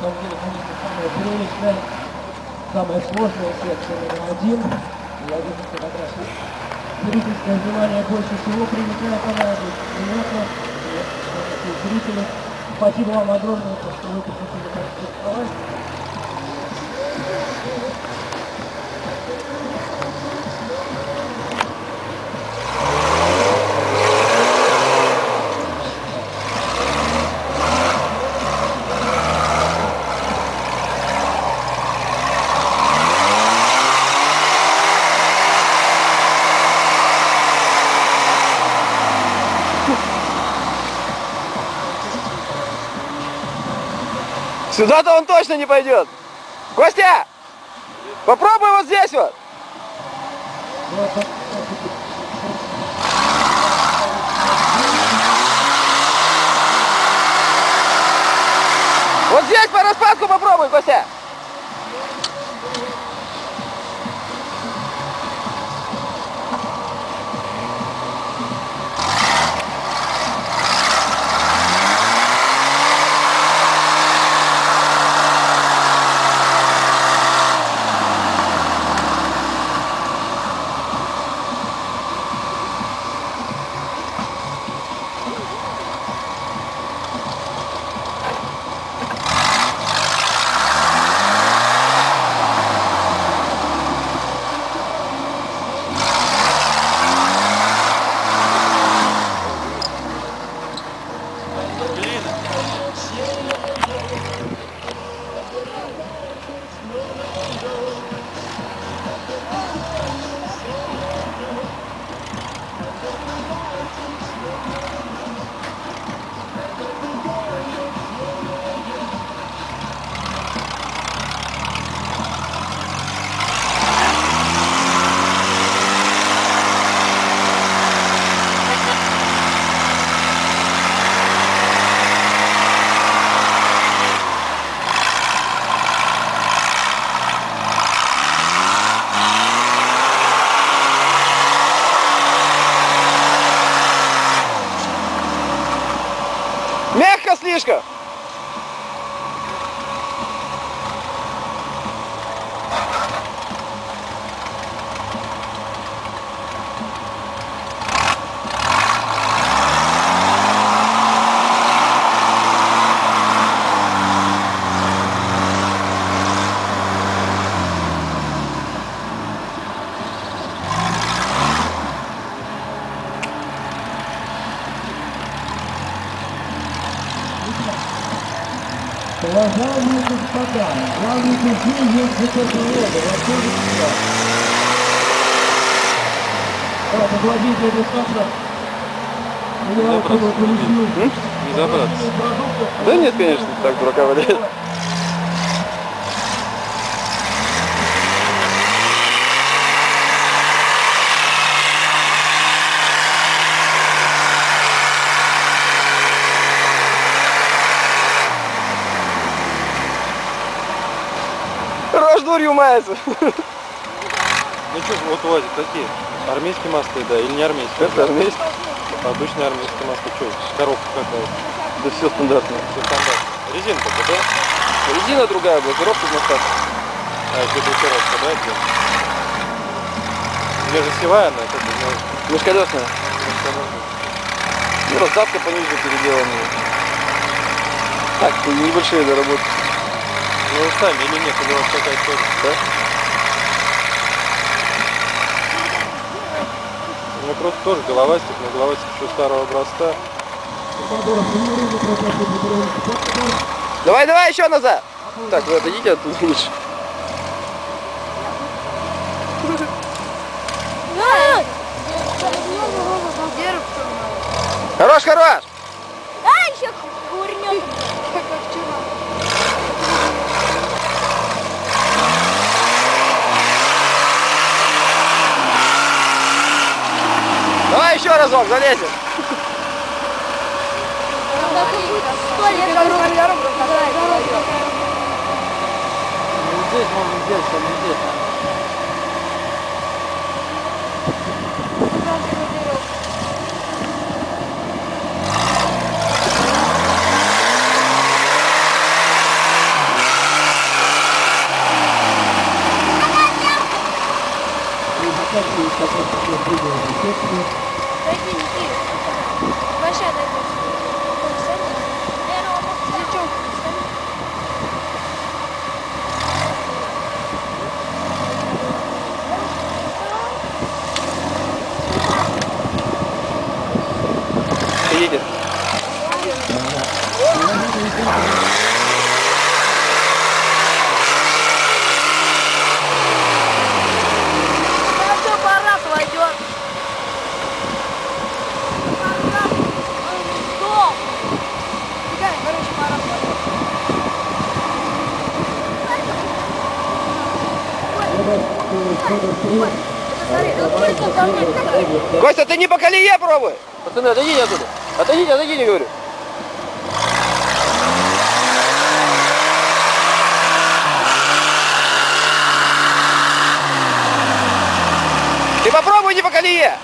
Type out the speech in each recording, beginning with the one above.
самом деле, конечно, самая приличная, самая сложная секция номер один. Я как раз зрительское внимание больше всего привлекает она. Приятно, зрители. Спасибо вам огромное, что вы посетили так Сюда-то он точно не пойдет. Костя! Попробуй вот здесь вот. Вот здесь по распадку попробуй, Костя. Nebraska Уважаемые господа, главный судья есть закон Давайте, Владимир Александрович. Не забраться. Да нет, конечно, так дурака валяет. Дурью мается. Ну что, вот Владик, какие? Армейские маски, да, или не армейские? Это армейский. Обычные армейские маски, что? Коробка какая? Да все стандартно. Все стандарт. Резинка, да? Резина другая, блокировка в носках. А, это блокировка, да, где? Где же севая она, это, Межколесная. ну, Ну, раздатка пониже переделана. Так, небольшие доработки. Ну, вы сами или нет, или у вас такая тоже, Да? Ну, просто тоже головастик, но головастик еще старого образца. Давай, давай, еще назад. Так, вы отойдите оттуда лучше. Хорош, хорош. А, еще курнет, как вчера. Давай еще разок, лет Здесь можно сделать, что не здесь. такие, которые придумали. Пойди, не ты. Большая дойдет. Костя, ты не по колее пробуй. Пацаны, отойдите оттуда. Отойдите, отойдите, говорю. Ты попробуй не по колее.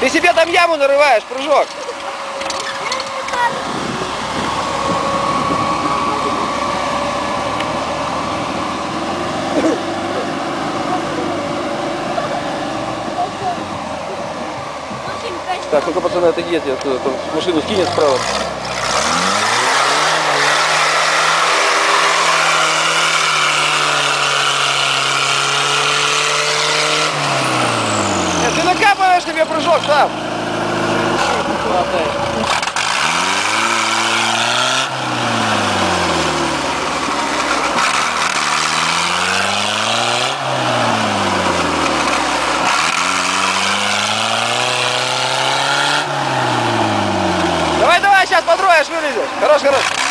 Ты себе там яму нарываешь, прыжок. Так, только пацаны, отойдите оттуда, там машину скинет справа. Нет, ты накапываешь тебе прыжок сам. Давай, вылезешь. Хорош, хорош.